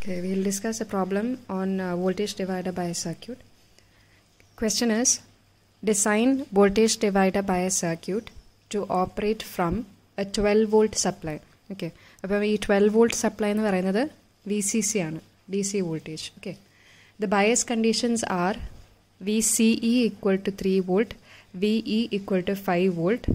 Okay, we'll discuss a problem on uh, voltage divider by a circuit. Question is design voltage divider by a circuit to operate from a 12 volt supply. Okay അപ്പം ഈ twelve volt supply എന്ന് പറയുന്നത് V C C ആണ് D C voltage okay the bias conditions are V C E equal to three volt V E equal to five volt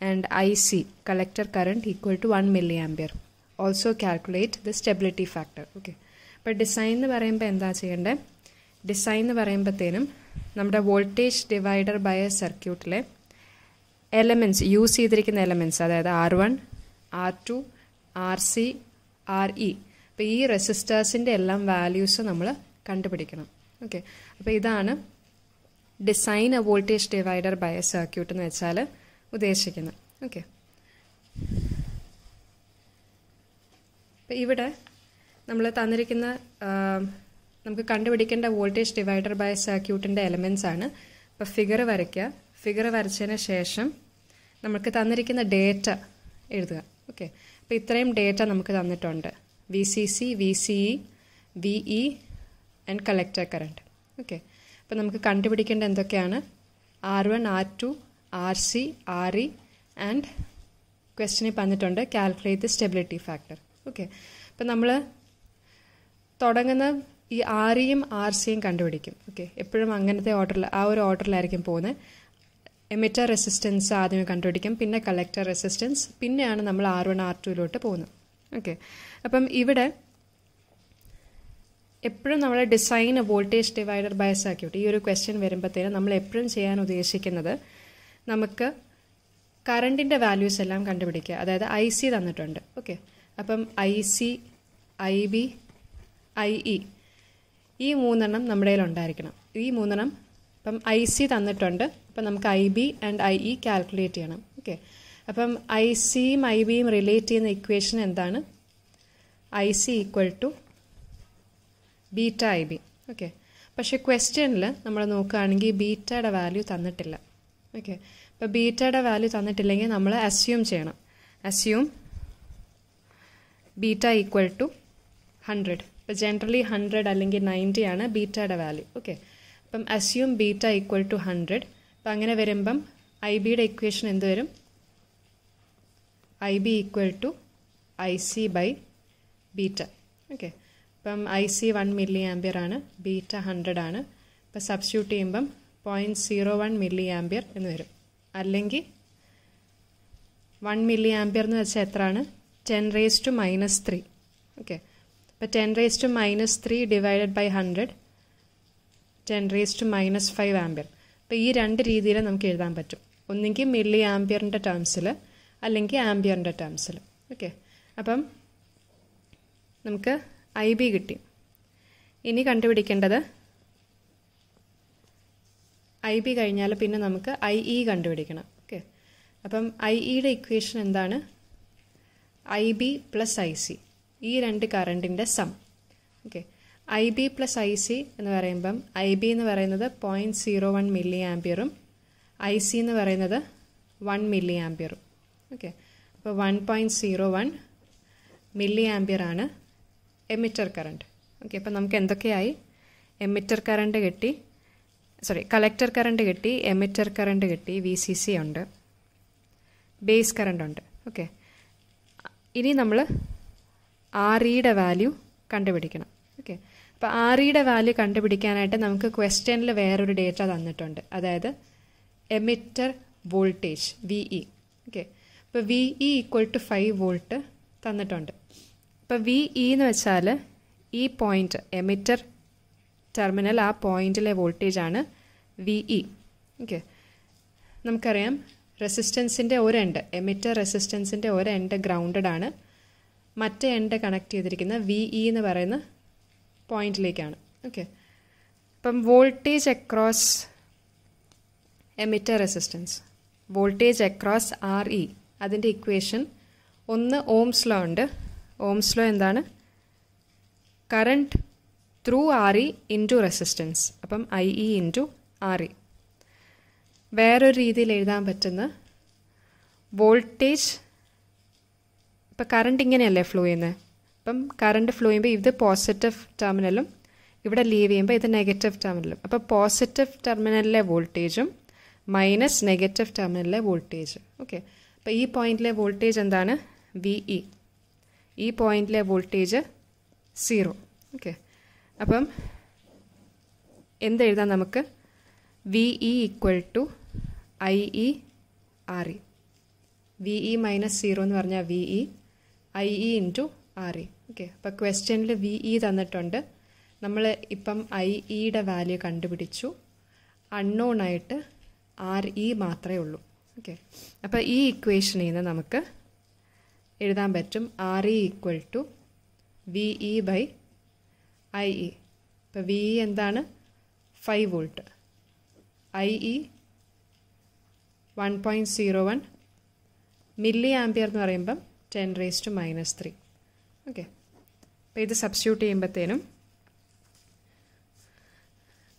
and I C collector current equal to one milli ampere also calculate the stability factor okay അപ്പോൾ design എന്ന് പറയുമ്പോൾ എന്താ ചെയ്യേണ്ടത് design എന്ന് പറയുമ്പോഴത്തേനും നമ്മുടെ voltage divider bias സർക്യൂട്ടിലെ elements use ചെയ്തിരിക്കുന്ന എലമെന്റ്സ് അതായത് R one R two R C R E അപ്പോൾ ഈ റെസിസ്റ്റേഴ്സിന്റെ എല്ലാം വാല്യൂസ് നമ്മൾ കണ്ടുപിടിക്കണം. ഓക്കെ അപ്പോൾ ഇതാണ് design a voltage divider bias circuit എന്ന് വെച്ചാൽ ഉദ്ദേശിക്കുന്നത്. ഓക്കെ അപ്പോൾ ഇവിടെ നമ്മൾ തന്നിരിക്കുന്ന നമുക്ക് കണ്ടുപിടിക്കേണ്ട വോൾട്ടേജ് ഡിവൈഡർ ബൈ സർക്യൂട്ടിന്റെ എലമെൻസ് ആണ്. അപ്പോൾ ഫിഗർ വരയ്ക്കുക. ഫിഗർ വരച്ചതിന് ശേഷം നമുക്ക് തന്നിരിക്കുന്ന ഡേറ്റ എഴുതുക. ഓക്കെ അപ്പോൾ ഇത്രയും ഡേറ്റ നമുക്ക് തന്നിട്ടുണ്ട്. V C C V C E V E and collector current okay അപ്പോൾ നമുക്ക് കണ്ടുപിടിക്കേണ്ട എന്തൊക്കെയാണ്? R one R two R C R E and ക്വസ്റ്റിനിൽ പറഞ്ഞിട്ടുണ്ട് calculate the stability factor okay അപ്പോൾ നമ്മൾ തുടങ്ങുന്ന ഈ ആറിയും ആർസിയും ആർ സിയും കണ്ടുപിടിക്കും. ഓക്കെ എപ്പോഴും അങ്ങനത്തെ ഓർഡറിൽ ആ ഒരു ഓർഡറിലായിരിക്കും പോകുന്നത്. എമിറ്റർ റെസിസ്റ്റൻസ് ആദ്യമേ കണ്ടുപിടിക്കും. പിന്നെ കളക്ടർ റെസിസ്റ്റൻസ് പിന്നെയാണ് നമ്മൾ ആർ വൺ ആർ ടുവിലോട്ട് പോകുന്നത്. ഓക്കെ അപ്പം ഇവിടെ എപ്പോഴും നമ്മൾ design voltage divider bias circuit ഈ ഒരു ക്വസ്റ്റ്യൻ വരുമ്പോഴത്തേനും നമ്മൾ എപ്പോഴും ചെയ്യാൻ ഉദ്ദേശിക്കുന്നത് നമുക്ക് കറണ്ടിന്റെ വാല്യൂസ് എല്ലാം കണ്ടുപിടിക്കുക. അതായത് ഐ സി തന്നിട്ടുണ്ട്. ഓക്കെ അപ്പം I C I B I E. ഈ മൂന്നെണ്ണം നമ്മുടെ കയ്യിൽ ഉണ്ടായിരിക്കണം. ഈ മൂന്നെണ്ണം ഇപ്പം ഐ സി തന്നിട്ടുണ്ട്. അപ്പം നമുക്ക് I B and I E calculate ചെയ്യണം. ഓക്കെ അപ്പം ഐ സിയും ഐ ബിയും റിലേറ്റ് ചെയ്യുന്ന ഇക്വേഷൻ എന്താണ്? I C equal to beta I B. Okay പക്ഷേ ക്വസ്റ്റ്യനിൽ നമ്മൾ നോക്കുകയാണെങ്കിൽ ബീറ്റയുടെ വാല്യൂ തന്നിട്ടില്ല. ഓക്കെ അപ്പോൾ ബീറ്റയുടെ വാല്യൂ തന്നിട്ടില്ലെങ്കിൽ നമ്മൾ അസ്യൂം ചെയ്യണം. Assume beta equal to hundred ഇപ്പോൾ ജനറലി ഹൺഡ്രഡ് അല്ലെങ്കിൽ നയന്റി ആണ് ബീറ്റയുടെ വാല്യൂ ഓക്കെ അപ്പം assume beta equal to hundred അപ്പം അങ്ങനെ വരുമ്പം ഐ ബിയുടെ ഇക്വേഷൻ എന്ത് വരും? I B equal to I C by beta. Okay അപ്പം I C one milli ampere ആണ് ബീറ്റ ഹൺഡ്രഡ് ആണ്. ഇപ്പം സബ്സ്റ്റിറ്റ്യൂട്ട് ചെയ്യുമ്പം point zero one milli ampere എന്ന് വരും. അല്ലെങ്കിൽ വൺ മില്ലി ആംബിയർ എന്ന് വെച്ചാൽ എത്രയാണ് ten raise to minus three okay അപ്പോൾ ten raise to minus three divided by hundred ten raise to minus five ampere അപ്പോൾ ഈ രണ്ട് രീതിയിൽ നമുക്ക് എഴുതാൻ പറ്റും. ഒന്നെങ്കിൽ മില്ലി ആംബിയറിന്റെ ടേംസിൽ അല്ലെങ്കിൽ ആംബിയറിന്റെ ടേംസിൽ ഓക്കെ അപ്പം നമുക്ക് ഐ ബി കിട്ടി. ഇനി കണ്ടുപിടിക്കേണ്ടത് ഐ ബി കഴിഞ്ഞാൽ പിന്നെ നമുക്ക് ഐ ഇ കണ്ടുപിടിക്കണം. ഓക്കെ അപ്പം ഐ ഇയുടെ ഇക്വേഷൻ എന്താണ്? I B plus I C ഈ രണ്ട് കറണ്ടിന്റെ sum. Okay. I B plus I C എന്ന് പറയുമ്പം ഐ ബി എന്ന് പറയുന്നത് പോയിന്റ് സീറോ വൺ മില്ലി ആംബിയറും ഐ സി എന്ന് പറയുന്നത് വൺ മില്ലി ആംബിയറും ഓക്കെ. അപ്പോൾ one point zero one milli ampere ആണ് എമിറ്റർ കറണ്ട്. ഓക്കെ. അപ്പോൾ നമുക്ക് എന്തൊക്കെയായി? എമിറ്റർ കറണ്ട് കിട്ടി സോറി കളക്ടർ കറണ്ട് കിട്ടി എമിറ്റർ കറണ്ട് കിട്ടി വി സി സി ഉണ്ട് ബേസ് കറണ്ട് ഉണ്ട്. ഓക്കെ. ഇനി നമ്മൾ ആർ ഇയുടെ വാല്യൂ കണ്ടുപിടിക്കണം. ഓക്കെ അപ്പോൾ ആർ ഇയുടെ വാല്യൂ കണ്ടുപിടിക്കാനായിട്ട് നമുക്ക് ക്വസ്റ്റ്യനിൽ വേറൊരു ഡേറ്റ തന്നിട്ടുണ്ട്. അതായത് emitter voltage V E okay അപ്പോൾ V E equal to five volt തന്നിട്ടുണ്ട്. അപ്പോൾ വി ഇ എന്ന് വെച്ചാൽ ഈ പോയിന്റ് എമിറ്റർ ടെർമിനൽ ആ പോയിന്റിലെ വോൾട്ടേജാണ് വി ഇ ഓക്കെ നമുക്കറിയാം റെസിസ്റ്റൻസിന്റെ ഒരു എൻഡ് എമിറ്റർ റെസിസ്റ്റൻസിന്റെ ഒരു എൻഡ് ഗ്രൗണ്ടഡ് ആണ്. മറ്റേ എൻഡ് കണക്ട് ചെയ്തിരിക്കുന്ന വി ഇ എന്ന് പറയുന്ന പോയിന്റിലേക്കാണ് ഓക്കെ അപ്പം voltage across emitter resistance voltage across R E അതിന്റെ ഇക്വേഷൻ ഒന്ന് ഓംസ് ലോ ഉണ്ട്. ഓംസ് ലോ എന്താണ്? Current through R E into resistance അപ്പം I E into R E വേറൊരു രീതിയിൽ എഴുതാൻ പറ്റുന്ന വോൾട്ടേജ് ഇപ്പം കറണ്ട് ഇങ്ങനെയല്ലേ ഫ്ലോ ചെയ്യുന്നത് അപ്പം കറണ്ട് ഫ്ലോ ചെയ്യുമ്പോൾ ഇത് പോസിറ്റീവ് ടെർമിനലും ഇവിടെ ലീവ് ചെയ്യുമ്പോൾ ഇത് നെഗറ്റീവ് ടെർമിനലും അപ്പോൾ പോസിറ്റീവ് ടെർമിനലിലെ വോൾട്ടേജും മൈനസ് നെഗറ്റീവ് ടെർമിനലിലെ വോൾട്ടേജ് ഓക്കെ അപ്പോൾ ഈ പോയിന്റിലെ വോൾട്ടേജ് എന്താണ്? വി ഇ ഈ പോയിന്റിലെ വോൾട്ടേജ് സീറോ ഓക്കെ അപ്പം എന്തെഴുതാം നമുക്ക്? V E equal to I E R E V E minus zero എന്ന് പറഞ്ഞാൽ V E I E into R E okay അപ്പോൾ ക്വസ്റ്റ്യനിൽ വി ഇ തന്നിട്ടുണ്ട്. നമ്മൾ ഇപ്പം ഐ ഇയുടെ വാല്യൂ കണ്ടുപിടിച്ചു. അൺനോൺ ആയിട്ട് ആർ ഇ മാത്രമേ ഉള്ളൂ. ഓക്കെ അപ്പോൾ ഈ ഇക്വേഷനിൽ നിന്ന് നമുക്ക് എഴുതാൻ പറ്റും R E equal to V E by I E ഇപ്പോൾ വി ഇ എന്താണ്? Five volt I E one point zero one milli ampere എന്ന് പറയുമ്പം ten raise to minus three okay അപ്പോൾ ഇത് സബ്സ്റ്റിറ്റ്യൂട്ട് ചെയ്യുമ്പോഴത്തേനും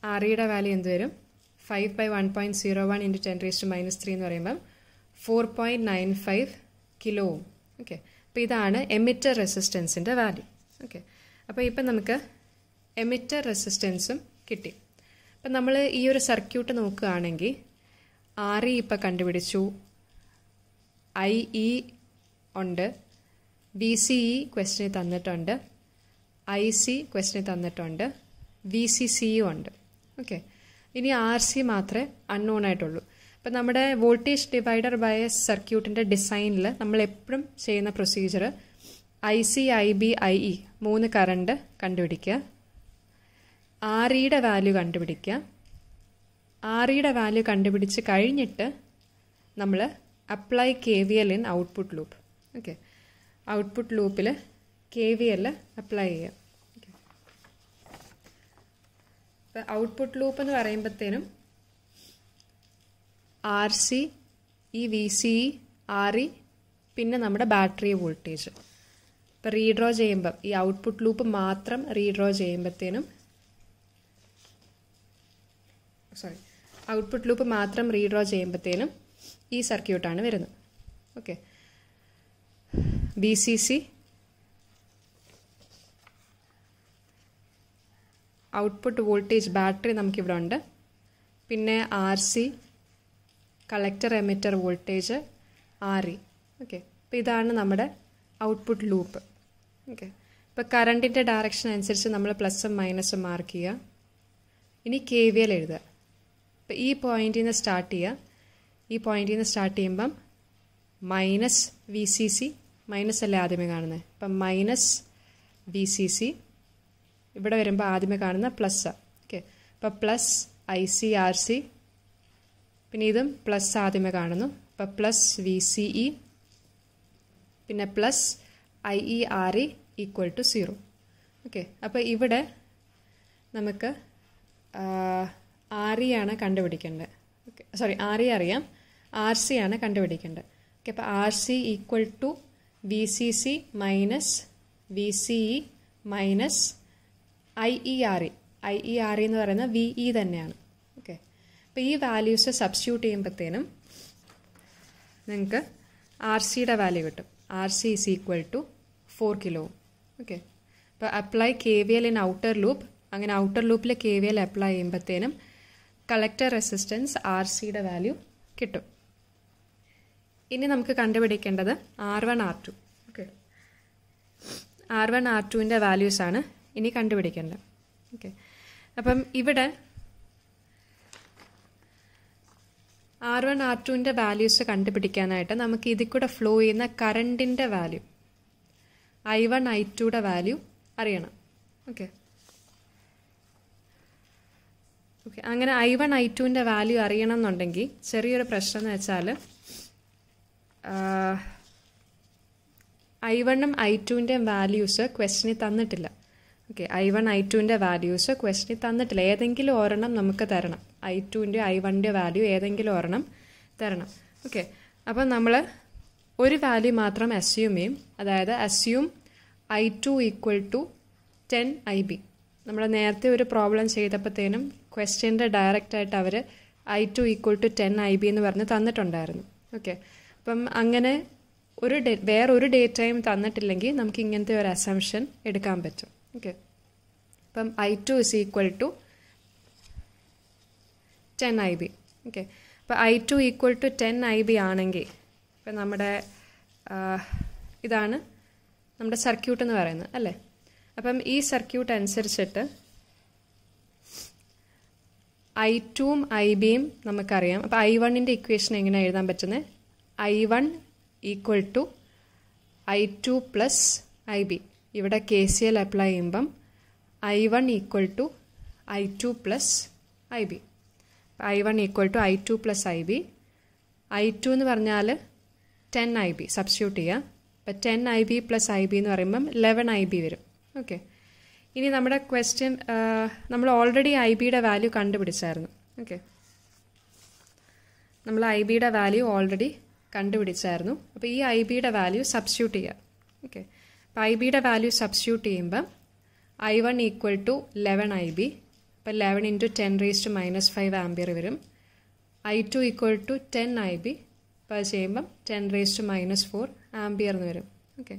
ആർ ഇയുടെ വാല്യൂ എന്ത് വരും? Five by one point zero one into ten raise to minus three എന്ന് പറയുമ്പം four point nine five kilo okay അപ്പോൾ ഇതാണ് എമിറ്റർ റെസിസ്റ്റൻസിന്റെ വാല്യൂ ഓക്കെ അപ്പോൾ ഇപ്പം നമുക്ക് എമിറ്റർ റെസിസ്റ്റൻസും കിട്ടി. അപ്പം നമ്മൾ ഈ ഒരു സർക്യൂട്ട് നോക്കുകയാണെങ്കിൽ ആർ ഇ ഇപ്പം കണ്ടുപിടിച്ചു. ഐ ഇ ഉണ്ട്. ബി സി ഇ ക്വസ്റ്റിന് തന്നിട്ടുണ്ട്. ഐ സി ക്വസ്റ്റിന് തന്നിട്ടുണ്ട്. വി സി സിയും ഉണ്ട്. ഓക്കെ ഇനി ആർ സി മാത്രമേ അൺനോൺ ആയിട്ടുള്ളൂ. അപ്പം നമ്മുടെ വോൾട്ടേജ് ഡിവൈഡർ ബൈ സർക്യൂട്ടിന്റെ ഡിസൈനിൽ നമ്മൾ എപ്പോഴും ചെയ്യുന്ന procedure I C I B I E മൂന്ന് കറണ്ട് കണ്ടുപിടിക്കുക. ആർ ഇയുടെ വാല്യൂ കണ്ടുപിടിക്കുക. ആർ ഇയുടെ വാല്യൂ കണ്ടുപിടിച്ച് കഴിഞ്ഞിട്ട് നമ്മൾ apply K V L in output loop okay output ലൂപ്പിൽ കെ വി എൽ അപ്ലൈ ചെയ്യുക ഇപ്പം ഔട്ട്പുട്ട് ലൂപ്പ് എന്ന് പറയുമ്പോഴത്തേനും ആർ സി ഈ വി സി ആർ ഇ പിന്നെ നമ്മുടെ ബാറ്ററി വോൾട്ടേജ് ഇപ്പം റീഡ്രോ ചെയ്യുമ്പം ഈ ഔട്ട്പുട്ട് ലൂപ്പ് മാത്രം റീഡ്രോ ചെയ്യുമ്പോഴത്തേനും സോറി ഔട്ട്പുട്ട് ലൂപ്പ് മാത്രം റീഡ്രോ ചെയ്യുമ്പോഴത്തേനും ഈ സർക്യൂട്ടാണ് വരുന്നത്. Okay B C C output voltage battery നമുക്കിവിടെ ഉണ്ട്. പിന്നെ R C collector emitter voltage R E okay അപ്പോൾ ഇതാണ് നമ്മുടെ ഔട്ട്പുട്ട് ലൂപ്പ് ഓക്കെ ഇപ്പോൾ കറണ്ടിന്റെ ഡയറക്ഷൻ അനുസരിച്ച് നമ്മൾ പ്ലസും മൈനസും മാർക്ക് ചെയ്യുക. ഇനി കെ വി എൽ എഴുതുക. ഇപ്പോൾ ഈ പോയിന്റിൽ നിന്ന് സ്റ്റാർട്ട് ചെയ്യുക. ഈ പോയിന്റിൽ നിന്ന് സ്റ്റാർട്ട് ചെയ്യുമ്പം minus V C C minus അല്ലേ ആദ്യമേ കാണുന്നത് അപ്പം മൈനസ് വി സി സി ഇവിടെ വരുമ്പോൾ ആദ്യമേ കാണുന്ന പ്ലസ് ഓക്കെ അപ്പോൾ plus I C R C പിന്നെ ഇതും പ്ലസ് ആദ്യമേ കാണുന്നു. അപ്പോൾ പ്ലസ് വി സി ഇ പിന്നെ plus I E R E equal to zero okay അപ്പോൾ ഇവിടെ നമുക്ക് ആർ ഇ ആണ് കണ്ടുപിടിക്കേണ്ടത്. ഓക്കെ സോറി ആർ ഇ അറിയാം. ആർ സി ആണ് കണ്ടുപിടിക്കേണ്ടത്. ഓക്കെ അപ്പോൾ R C equal to V C C minus V C E minus I E R E I E R E എന്ന് പറയുന്നത് വി ഇ തന്നെയാണ്. Okay അപ്പോൾ ഈ വാല്യൂസ് സബ്സ്റ്റിറ്റ്യൂട്ട് ചെയ്യുമ്പോഴത്തേനും നിങ്ങൾക്ക് ആർ സിയുടെ വാല്യൂ കിട്ടും. R C is equal to four kilo okay അപ്പോൾ apply K V L in outer loop അങ്ങനെ ഔട്ടർ ലൂപ്പിൽ കെ വി എൽ അപ്ലൈ ചെയ്യുമ്പോഴത്തേനും കളക്ടർ റെസിസ്റ്റൻസ് ആർ സിയുടെ വാല്യൂ കിട്ടും. ഇനി നമുക്ക് കണ്ടുപിടിക്കേണ്ടത് R one R two okay R one R ടുവിന്റെ വാല്യൂസാണ് ഇനി കണ്ടുപിടിക്കേണ്ടത്. ഓക്കെ അപ്പം ഇവിടെ ആർ വൺ ആർ ടുവിന്റെ വാല്യൂസ് കണ്ടുപിടിക്കാനായിട്ട് നമുക്ക് ഇതിൽ കൂടെ ഫ്ലോ ചെയ്യുന്ന കറണ്ടിന്റെ വാല്യൂ ഐ വൺ ഐ ടുയുടെ വാല്യൂ അറിയണം. ഓക്കെ ഓക്കെ അങ്ങനെ ഐ വൺ ഐ ടുവിന്റെ വാല്യൂ അറിയണം എന്നുണ്ടെങ്കിൽ ചെറിയൊരു പ്രശ്നം എന്ന് വെച്ചാൽ ഐ വണ്ണും ഐ ടുവിന്റെ വാല്യൂസ് ക്വസ്റ്റിനിൽ തന്നിട്ടില്ല. ഓക്കെ ഐ വൺ ഐ ടുവിന്റെ വാല്യൂസ് ക്വസ്റ്റിനിൽ തന്നിട്ടില്ല. ഏതെങ്കിലും ഒരെണ്ണം നമുക്ക് തരണം. ഐ ടുവിന്റെ ഐ വണ്ണിന്റെ വാല്യൂ ഏതെങ്കിലും ഒരെണ്ണം തരണം. ഓക്കെ അപ്പോൾ നമ്മൾ ഒരു വാല്യൂ മാത്രം അസ്യൂം ചെയ്യും. അതായത് assume I two equal to ten I B. നമ്മൾ നേരത്തെ ഒരു പ്രോബ്ലം ചെയ്തപ്പോഴത്തേനും ക്വസ്റ്റ്യന്റെ ഡയറക്റ്റായിട്ട് അവർ I two equal to ten I B എന്ന് പറഞ്ഞ് തന്നിട്ടുണ്ടായിരുന്നു. ഓക്കെ അപ്പം അങ്ങനെ ഒരു ഡേ വേറൊരു ഡേറ്റയും തന്നിട്ടില്ലെങ്കിൽ നമുക്ക് ഇങ്ങനത്തെ ഒരു അസംഷൻ എടുക്കാൻ പറ്റും. ഓക്കെ അപ്പം I two is equal to ten I B okay അപ്പോൾ I two equal to ten I B ആണെങ്കിൽ ഇപ്പം നമ്മുടെ ഇതാണ് നമ്മുടെ സർക്യൂട്ട് എന്ന് പറയുന്നത് അല്ലേ? അപ്പം ഈ സർക്യൂട്ട് അനുസരിച്ചിട്ട് ഐ ടുവും ഐ ബിയും നമുക്കറിയാം. അപ്പോൾ ഐ വണ്ണിന്റെ ഇക്വേഷൻ എങ്ങനെ എഴുതാൻ പറ്റുന്നത്? I one equal to I two plus I B ഇവിടെ കെ സി എൽ അപ്ലൈ ചെയ്യുമ്പം I one equal to I two plus I B I one equal to I two plus I B I two എന്ന് പറഞ്ഞാൽ ten I B substitute ചെയ്യുക. അപ്പം ten I B plus I B എന്ന് പറയുമ്പം eleven I B വരും. Okay ഇനി നമ്മുടെ question നമ്മൾ ഓൾറെഡി ഐ ബിയുടെ വാല്യൂ കണ്ടുപിടിച്ചായിരുന്നു. ഓക്കെ നമ്മൾ ഐ ബിയുടെ വാല്യൂ ഓൾറെഡി കണ്ടുപിടിച്ചായിരുന്നു. അപ്പോൾ ഈ ഐ ബിയുടെ വാല്യൂ സബ്സ്റ്റിറ്റ്യൂട്ട് ചെയ്യുക ഓക്കെ അപ്പോൾ ഐ ബിയുടെ വാല്യൂ സബ്സ്റ്റിറ്റ്യൂട്ട് ചെയ്യുമ്പം I one equal to eleven I B അപ്പോൾ eleven into ten raise to minus five ampere വരും. I two equal to ten I B അപ്പോൾ അത് ചെയ്യുമ്പം ten raise to minus four ampere എന്ന് വരും. Okay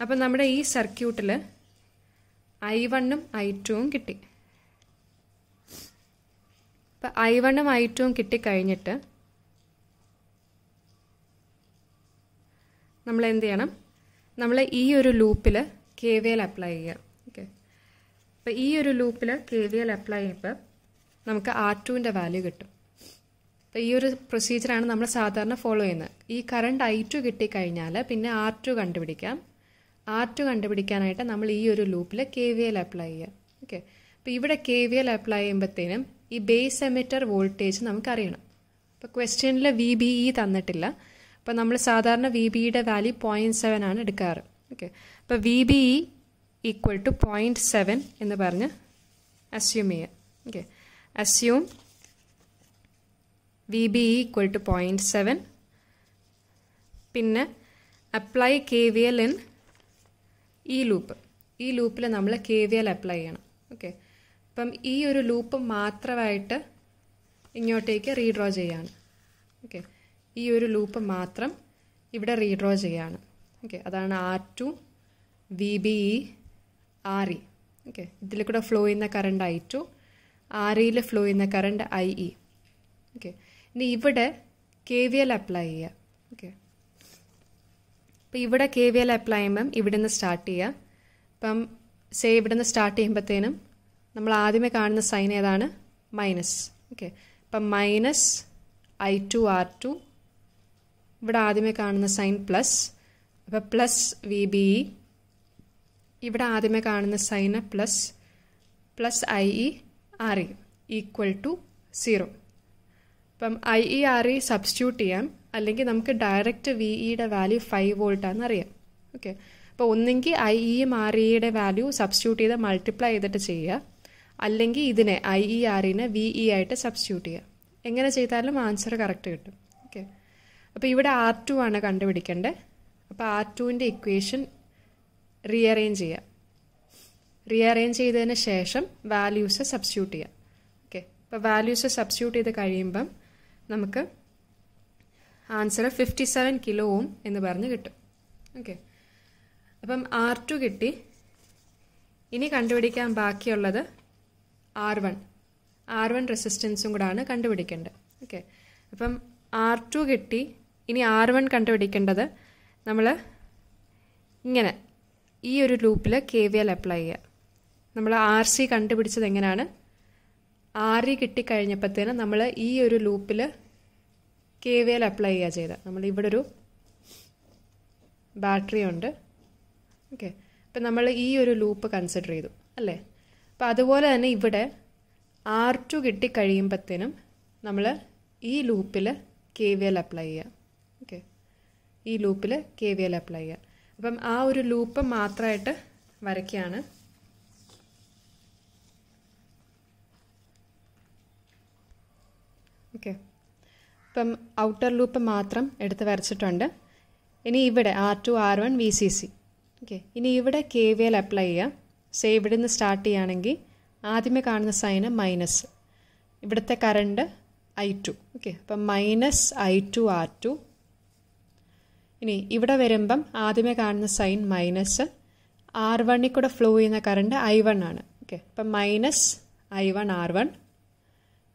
അപ്പം നമ്മുടെ ഈ സർക്യൂട്ടിൽ ഐ വണ്ണും ഐ ടുവും കിട്ടി. അപ്പം ഐ വണ്ണും ഐ ടുവും കിട്ടിക്കഴിഞ്ഞിട്ട് നമ്മൾ എന്ത് ചെയ്യണം നമ്മൾ ഈ ഒരു ലൂപ്പിൽ കെ വി എൽ അപ്ലൈ ചെയ്യുക ഓക്കെ അപ്പോൾ ഈ ഒരു ലൂപ്പിൽ കെ വി എൽ അപ്ലൈ ചെയ്യുമ്പോൾ നമുക്ക് ആർ ടുവിന്റെ വാല്യൂ കിട്ടും. അപ്പോൾ ഈ ഒരു പ്രൊസീജിയറാണ് നമ്മൾ സാധാരണ ഫോളോ ചെയ്യുന്നത്. ഈ കറണ്ട് ഐ ടു കിട്ടിക്കഴിഞ്ഞാൽ പിന്നെ ആർ ടു കണ്ടുപിടിക്കാം. ആർ ടു കണ്ടുപിടിക്കാനായിട്ട് നമ്മൾ ഈ ഒരു ലൂപ്പിൽ കെ വി എൽ അപ്ലൈ ചെയ്യുക ഓക്കെ അപ്പോൾ ഇവിടെ കെ വി എൽ അപ്ലൈ ചെയ്യുമ്പോഴത്തേനും ഈ ബേസ് എമിറ്റർ വോൾട്ടേജ് നമുക്കറിയണം. അപ്പോൾ ക്വസ്റ്റ്യനിൽ വി ബി ഇ തന്നിട്ടില്ല. അപ്പോൾ നമ്മൾ സാധാരണ വി ബിയുടെ വാല്യൂ പോയിന്റ് സെവൻ ആണ് എടുക്കാറ്. ഓക്കെ അപ്പോൾ V B equal to point seven എന്ന് പറഞ്ഞ് അസ്യൂം ചെയ്യുക okay assume V B equal to point seven പിന്നെ apply K V L in ഈ ലൂപ്പ് ഈ ലൂപ്പിൽ നമ്മൾ കെ വി എൽ അപ്ലൈ ചെയ്യണം. ഓക്കെ അപ്പം ഈ ഒരു ലൂപ്പ് മാത്രമായിട്ട് ഇങ്ങോട്ടേക്ക് റീഡ്രോ ചെയ്യാണ്. ഓക്കെ ഈ ഒരു ലൂപ്പ് മാത്രം ഇവിടെ റീഡ്രോ ചെയ്യാണ്. ഓക്കെ അതാണ് R two V B E R E okay ഇതിൽ കൂടെ ഫ്ലോ ചെയ്യുന്ന കറണ്ട് ഐ ടു ആർ ഇയിൽ ഫ്ലോ ചെയ്യുന്ന കറണ്ട് ഐ ഇ ഓക്കെ ഇനി ഇവിടെ കെ വി എൽ അപ്ലൈ ചെയ്യുക. ഓക്കെ അപ്പോൾ ഇവിടെ കെ വി എൽ അപ്ലൈ ചെയ്യുമ്പം ഇവിടെ നിന്ന് സ്റ്റാർട്ട് ചെയ്യുക. അപ്പം സേ ഇവിടെ നിന്ന് സ്റ്റാർട്ട് ചെയ്യുമ്പോഴത്തേനും നമ്മൾ ആദ്യമേ കാണുന്ന സൈൻ ഏതാണ്? മൈനസ് ഓക്കെ അപ്പം minus I two R two ഇവിടെ ആദ്യമേ കാണുന്ന സൈൻ പ്ലസ് അപ്പോൾ പ്ലസ് വി ബി. ഇ ഇവിടെ ആദ്യമേ കാണുന്ന sign plus plus I E R E equal to zero. അപ്പം I E R E substitute ചെയ്യാം അല്ലെങ്കിൽ നമുക്ക് ഡയറക്റ്റ് വി ഇയുടെ വാല്യൂ ഫൈവ് വോൾട്ടാണെന്ന് അറിയാം ഓക്കെ. അപ്പോൾ ഒന്നെങ്കിൽ ഐ ഇയും ആർ ഇയുടെ വാല്യൂ സബ്സ്റ്റിറ്റ്യൂട്ട് ചെയ്ത് മൾട്ടിപ്ലൈ ചെയ്തിട്ട് ചെയ്യുക. അല്ലെങ്കിൽ ഇതിനെ ഐ ഇ ആറിനെ വി ഇ ആയിട്ട് സബ്സ്റ്റിറ്റ്യൂട്ട് ചെയ്യുക. എങ്ങനെ ചെയ്താലും ആൻസർ കറക്റ്റ് കിട്ടും. അപ്പോൾ ഇവിടെ ആർ ടു ആണ് കണ്ടുപിടിക്കേണ്ടത് അപ്പോൾ ആർ ടുവിന്റെ ഇക്വേഷൻ റീഅറേഞ്ച് ചെയ്യാം. റീഅറേഞ്ച് ചെയ്തതിന് ശേഷം വാല്യൂസ് സബ്സ്റ്റിറ്റ്യൂട്ട് ചെയ്യാം. ഓക്കെ അപ്പോൾ വാല്യൂസ് സബ്സ്റ്റിറ്റ്യൂട്ട് ചെയ്ത് കഴിയുമ്പം നമുക്ക് answer fifty seven kilo ohm എന്ന് പറഞ്ഞ് കിട്ടും. ഓക്കെ അപ്പം ആർ ടു കിട്ടി. ഇനി കണ്ടുപിടിക്കാൻ ബാക്കിയുള്ളത് ആർ വൺ ആർ വൺ റെസിസ്റ്റൻസും കൂടാണ് കണ്ടുപിടിക്കേണ്ടത്. ഓക്കെ അപ്പം ആർ ടു കിട്ടി. ഇനി ആർ വൺ കണ്ടുപിടിക്കേണ്ടത് നമ്മൾ ഇങ്ങനെ ഈ ഒരു ലൂപ്പിൽ കെ വി എൽ അപ്ലൈ ചെയ്യുക. നമ്മൾ ആർ സി കണ്ടുപിടിച്ചത് എങ്ങനെയാണ്? ആർ ഇ കിട്ടിക്കഴിഞ്ഞപ്പോഴത്തേനും നമ്മൾ ഈ ഒരു ലൂപ്പിൽ കെ വി എൽ അപ്ലൈ ചെയ്യുക ചെയ്തത്. നമ്മൾ ഇവിടെ ഒരു ബാറ്ററി ഉണ്ട്. ഓക്കെ അപ്പം നമ്മൾ ഈ ഒരു ലൂപ്പ് കൺസിഡർ ചെയ്തു. അല്ലേ? അപ്പം അതുപോലെ തന്നെ ഇവിടെ ആർ ടു കിട്ടിക്കഴിയുമ്പോഴത്തേനും നമ്മൾ ഈ ലൂപ്പിൽ കെ വി എൽ അപ്ലൈ ചെയ്യുക. ഈ ലൂപ്പിൽ കെ വി എൽ അപ്ലൈ ചെയ്യുക. അപ്പം ആ ഒരു ലൂപ്പ് മാത്രമായിട്ട് വരയ്ക്കുകയാണ്. ഓക്കെ ഇപ്പം ഔട്ടർ ലൂപ്പ് മാത്രം എടുത്ത് വരച്ചിട്ടുണ്ട്. ഇനി ഇവിടെ R two R one V C C okay ഇനി ഇവിടെ കെ വി എൽ അപ്ലൈ ചെയ്യുക. സേ ഇവിടെ നിന്ന് സ്റ്റാർട്ട് ചെയ്യുകയാണെങ്കിൽ ആദ്യമേ കാണുന്ന സൈന് മൈനസ് ഇവിടുത്തെ കറണ്ട് ഐ ടു ഓക്കെ അപ്പം minus I two R two ഇനി ഇവിടെ വരുമ്പം ആദ്യമേ കാണുന്ന സൈൻ മൈനസ് ആർ വണ്ണിൽ കൂടെ ഫ്ലോ ചെയ്യുന്ന കറണ്ട് ഐ വൺ ആണ്. ഓക്കെ അപ്പം minus I one R one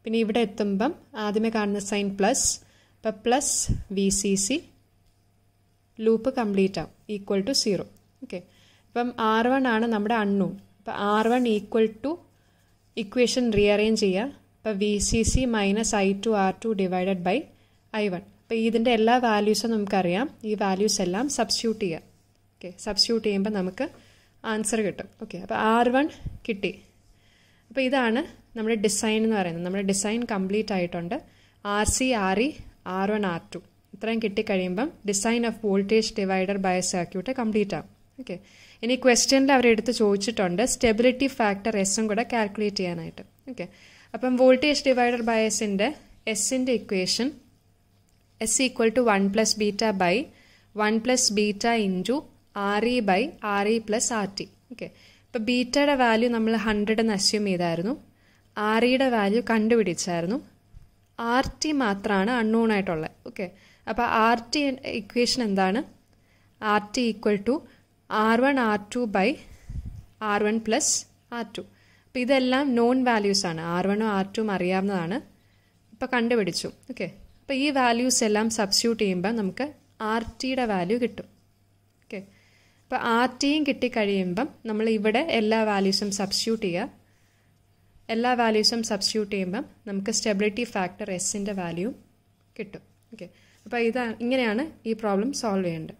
പിന്നെ ഇവിടെ എത്തുമ്പം ആദ്യമേ കാണുന്ന സൈൻ പ്ലസ് അപ്പം plus V C C loop complete ആവും. ഈക്വൽ ടു സീറോ ഓക്കെ അപ്പം ആർ വൺ ആണ് നമ്മുടെ അണ്ണൂൺ അപ്പം R one equal to equation rearrange ചെയ്യുക. അപ്പം V C C minus I two R two divided by I one അപ്പോൾ ഇതിന്റെ എല്ലാ വാല്യൂസും നമുക്കറിയാം. ഈ വാല്യൂസ് എല്ലാം സബ്സ്റ്റിറ്റ്യൂട്ട് ചെയ്യാം. ഓക്കെ സബ്സ്റ്റിറ്റ്യൂട്ട് ചെയ്യുമ്പോൾ നമുക്ക് ആൻസർ കിട്ടും. ഓക്കെ അപ്പോൾ ആർ വൺ കിട്ടി. അപ്പോൾ ഇതാണ് നമ്മുടെ ഡിസൈൻ എന്ന് പറയുന്നത്. നമ്മുടെ ഡിസൈൻ കംപ്ലീറ്റ് ആയിട്ടുണ്ട്. R C R E R one R two ഇത്രയും കിട്ടിക്കഴിയുമ്പം design of voltage divider bias circuit complete ആവും. ഓക്കെ ഇനി ക്വസ്റ്റ്യനിൽ അവരെടുത്ത് ചോദിച്ചിട്ടുണ്ട് സ്റ്റെബിലിറ്റി ഫാക്ടർ എസും കൂടെ കാൽക്കുലേറ്റ് ചെയ്യാനായിട്ട്. ഓക്കെ അപ്പം വോൾട്ടേജ് ഡിവൈഡർ ബയസിന്റെ എസിന്റെ equation S equal to one plus beta by one plus beta into R E by R E plus R T okay ഇപ്പോൾ ബീറ്റയുടെ വാല്യൂ നമ്മൾ ഹൺഡ്രഡ് എന്ന് അസ്യൂം ചെയ്തായിരുന്നു. ആർ ഇയുടെ വാല്യൂ കണ്ടുപിടിച്ചായിരുന്നു. ആർ ടി മാത്രമാണ് അൺനോൺ ആയിട്ടുള്ളത് ഓക്കെ അപ്പോൾ ആർ ടി ഇക്വേഷൻ എന്താണ്? R T equal to R one R two by R one plus R two അപ്പോൾ ഇതെല്ലാം നോൺ വാല്യൂസാണ് ആർ വണ്ണും ആർ ടുവും അറിയാവുന്നതാണ്. ഇപ്പോൾ കണ്ടുപിടിച്ചു. ഓക്കെ അപ്പോൾ ഈ വാല്യൂസ് എല്ലാം സബ്സ്റ്റിറ്റ്യൂട്ട് ചെയ്യുമ്പോൾ നമുക്ക് ആർ ടിയുടെ വാല്യൂ കിട്ടും. ഓക്കെ അപ്പോൾ ആർ ടിയും കിട്ടിക്കഴിയുമ്പം നമ്മൾ ഇവിടെ എല്ലാ വാല്യൂസും സബ്സ്റ്റിറ്റ്യൂട്ട് ചെയ്യുക. എല്ലാ വാല്യൂസും സബ്സ്റ്റിറ്റ്യൂട്ട് ചെയ്യുമ്പം നമുക്ക് സ്റ്റെബിലിറ്റി ഫാക്ടർ എസിന്റെ വാല്യൂ കിട്ടും. ഓക്കെ അപ്പോൾ ഇതാ ഇങ്ങനെയാണ് ഈ പ്രോബ്ലം സോൾവ് ചെയ്യേണ്ടത്.